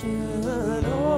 should.